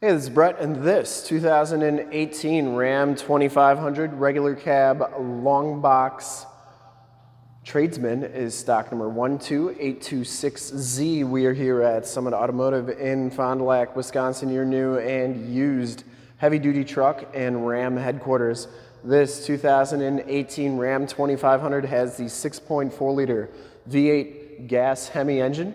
Hey, this is Brett, and this 2018 Ram 2500 regular cab long box tradesman is stock number 12826Z. We are here at Summit Automotive in Fond du Lac, Wisconsin, your new and used heavy duty truck and Ram headquarters. This 2018 Ram 2500 has the 6.4 liter V8 gas Hemi engine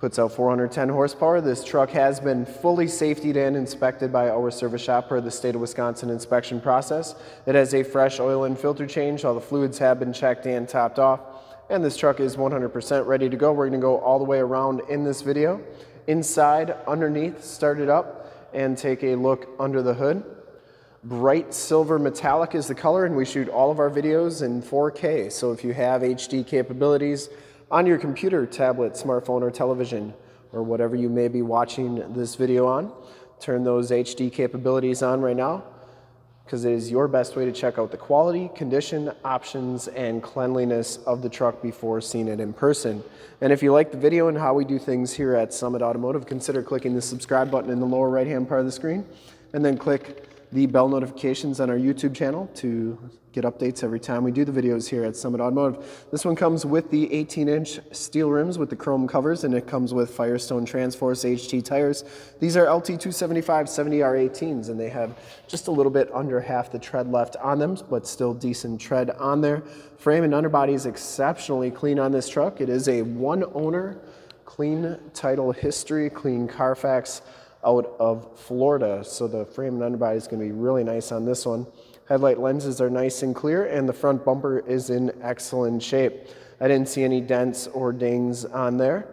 Puts out 410 horsepower. This truck has been fully safetied and inspected by our service shop per the state of Wisconsin inspection process. It has a fresh oil and filter change. All the fluids have been checked and topped off. And this truck is 100% ready to go. We're gonna go all the way around in this video. Inside, underneath, start it up and take a look under the hood. Bright silver metallic is the color and we shoot all of our videos in 4K. So if you have HD capabilities, on your computer, tablet, smartphone, or television, or whatever you may be watching this video on. Turn those HD capabilities on right now because it is your best way to check out the quality, condition, options, and cleanliness of the truck before seeing it in person. And if you like the video and how we do things here at Summit Automotive, consider clicking the subscribe button in the lower right hand part of the screen and then click the bell notifications on our YouTube channel to get updates every time we do the videos here at Summit Automotive. This one comes with the 18-inch steel rims with the chrome covers, and it comes with Firestone Transforce HT tires. These are LT275 70R18s, and they have just a little bit under half the tread left on them, but still decent tread on there. Frame and underbody is exceptionally clean on this truck. It is a one-owner, clean title history, clean Carfax out of Florida. So the frame and underbody is going to be really nice on this one. Headlight lenses are nice and clear and the front bumper is in excellent shape. I didn't see any dents or dings on there.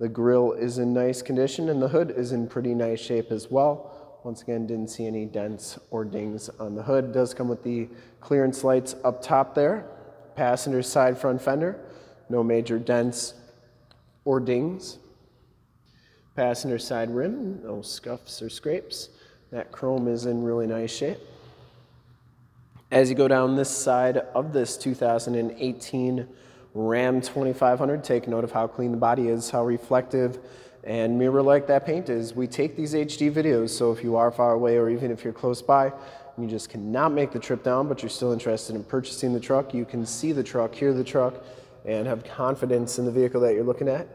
The grill is in nice condition and the hood is in pretty nice shape as well. Once again, didn't see any dents or dings on the hood. Does come with the clearance lights up top there. Passenger side front fender, no major dents or dings. Passenger side rim, no scuffs or scrapes. That chrome is in really nice shape. As you go down this side of this 2018 Ram 2500, take note of how clean the body is, how reflective and mirror-like that paint is. We take these HD videos, so if you are far away or even if you're close by, you just cannot make the trip down, but you're still interested in purchasing the truck, you can see the truck, hear the truck, and have confidence in the vehicle that you're looking at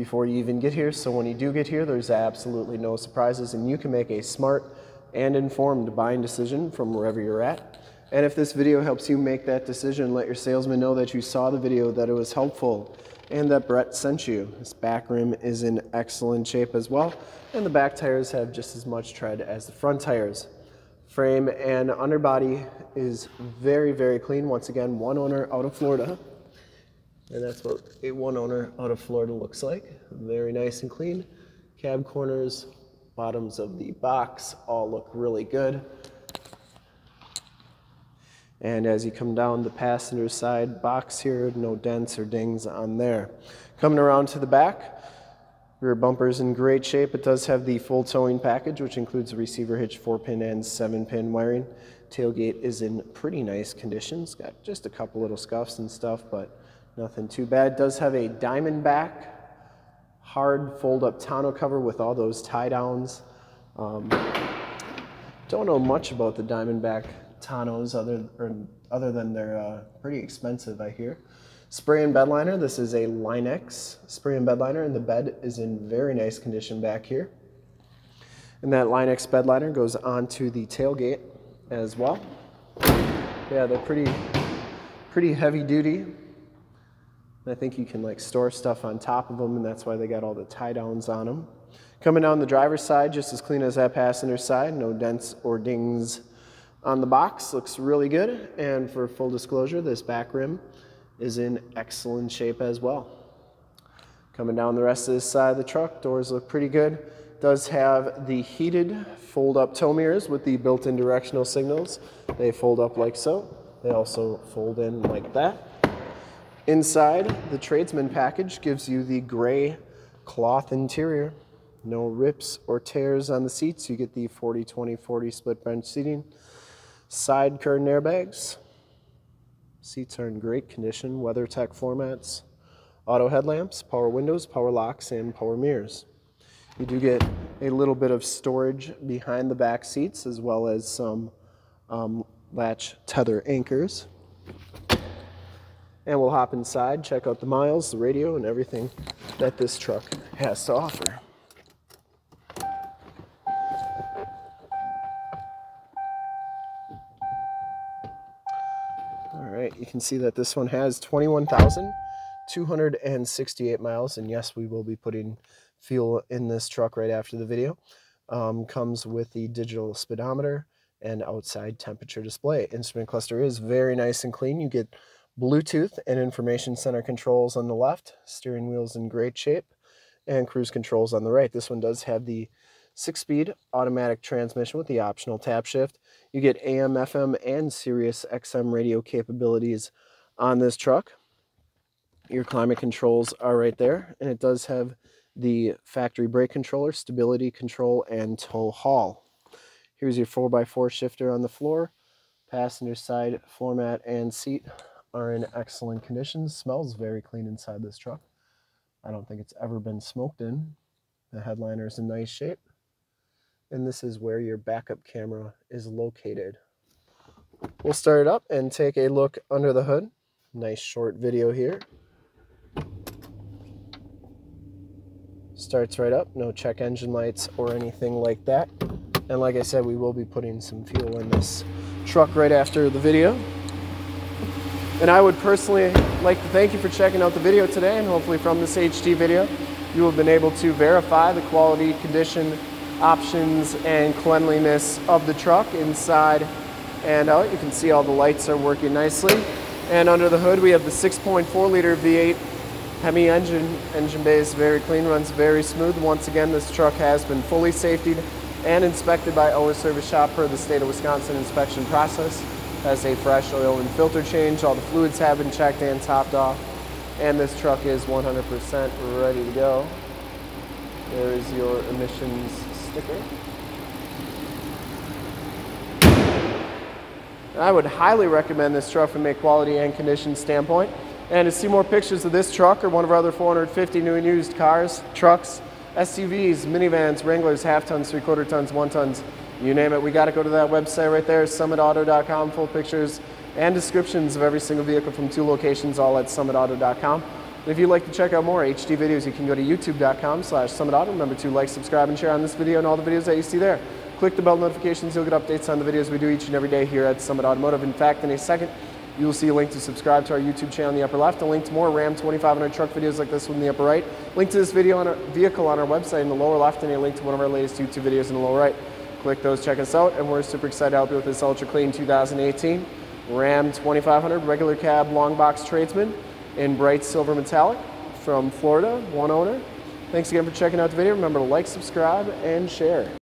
before you even get here. So when you do get here, there's absolutely no surprises and you can make a smart and informed buying decision from wherever you're at. And if this video helps you make that decision, let your salesman know that you saw the video, that it was helpful, and that Brett sent you. This back rim is in excellent shape as well, and the back tires have just as much tread as the front tires. Frame and underbody is very, very clean. Once again, one owner out of Florida. And that's what a one owner out of Florida looks like. Very nice and clean. Cab corners, bottoms of the box all look really good. And as you come down the passenger side box here, no dents or dings on there. Coming around to the back, rear bumper is in great shape. It does have the full towing package, which includes a receiver hitch, four pin and seven pin wiring. Tailgate is in pretty nice condition. It's got just a couple little scuffs and stuff, but Nothing too bad. Does have a Diamondback hard fold-up tonneau cover with all those tie downs. Um, don't know much about the Diamondback tonneaus other, other than they're uh, pretty expensive, I hear. Spray-in bed liner. This is a Line-X spray-in bed liner, and the bed is in very nice condition back here. And that Line-X bed liner goes onto the tailgate as well. Yeah, they're pretty, pretty heavy duty. I think you can like store stuff on top of them, and that's why they got all the tie downs on them. Coming down the driver's side, just as clean as that passenger side, no dents or dings on the box. Looks really good. And for full disclosure, this back rim is in excellent shape as well. Coming down the rest of this side of the truck, doors look pretty good. Does have the heated fold-up tow mirrors with the built-in directional signals. They fold up like so. They also fold in like that. Inside, the tradesman package gives you the gray cloth interior. No rips or tears on the seats. You get the 40-20-40 split bench seating. Side curtain airbags. Seats are in great condition. WeatherTech floor mats. Auto headlamps, power windows, power locks, and power mirrors. You do get a little bit of storage behind the back seats as well as some um, latch tether anchors. And we'll hop inside, check out the miles, the radio, and everything that this truck has to offer. All right, you can see that this one has 21,268 miles, and yes, we will be putting fuel in this truck right after the video. Um, comes with the digital speedometer and outside temperature display. Instrument cluster is very nice and clean. You get Bluetooth and information center controls on the left, steering wheel's in great shape, and cruise controls on the right. This one does have the six-speed automatic transmission with the optional tap shift. You get AM, FM, and Sirius XM radio capabilities on this truck. Your climate controls are right there, and it does have the factory brake controller, stability control, and tow haul. Here's your 4x4 shifter on the floor. Passenger side floor mat and seat are in excellent condition. Smells very clean inside this truck. I don't think it's ever been smoked in. The headliner is in nice shape. And this is where your backup camera is located. We'll start it up and take a look under the hood. Nice short video here. Starts right up, no check engine lights or anything like that. And like I said, we will be putting some fuel in this truck right after the video. And I would personally like to thank you for checking out the video today and hopefully from this HD video you have been able to verify the quality, condition, options, and cleanliness of the truck inside and out. You can see all the lights are working nicely. And under the hood we have the 6.4 liter V8 Hemi engine. Engine bay is very clean, runs very smooth. Once again, this truck has been fully safetied and inspected by our service shop per the state of Wisconsin inspection process has a fresh oil and filter change. All the fluids have been checked and topped off. And this truck is 100% ready to go. There is your emissions sticker. I would highly recommend this truck from a quality and condition standpoint. And to see more pictures of this truck or one of our other 450 new and used cars, trucks, SUVs, minivans, Wranglers, half tons, three quarter tons, one tons, you name it. We got to go to that website right there, summitauto.com, full pictures and descriptions of every single vehicle from two locations, all at summitauto.com. And If you'd like to check out more HD videos, you can go to youtube.com slash summitauto. Remember to like, subscribe, and share on this video and all the videos that you see there. Click the bell notifications, you'll get updates on the videos we do each and every day here at Summit Automotive. In fact, in a second, you will see a link to subscribe to our YouTube channel in the upper left, a link to more Ram 2500 truck videos like this one in the upper right, link to this video on our vehicle on our website in the lower left, and a link to one of our latest YouTube videos in the lower right. Click those, check us out, and we're super excited to help you with this ultra clean 2018 Ram 2500 regular cab long box tradesman in bright silver metallic from Florida, one owner. Thanks again for checking out the video. Remember to like, subscribe, and share.